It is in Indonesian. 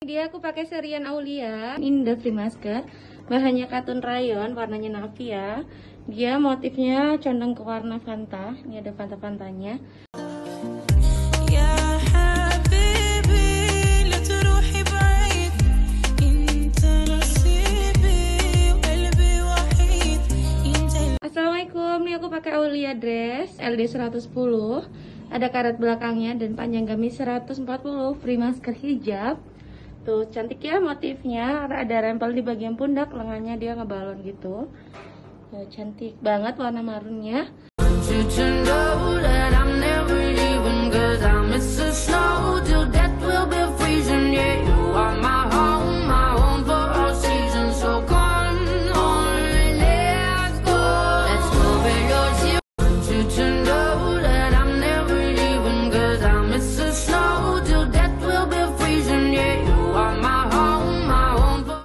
Dia aku pakai serian Aulia, ini industri masker, bahannya katun rayon, warnanya navy ya Dia motifnya condong ke warna Fanta, ini ada Fanta-Fantanya. Assalamualaikum, ini aku pakai Aulia dress LD110 Ada karet belakangnya dan panjang gamis 140 Free masker hijab. Tuh cantik ya motifnya. Ada rempel di bagian pundak, lengannya dia ngebalon gitu. Ya, Cantik banget warna marunnya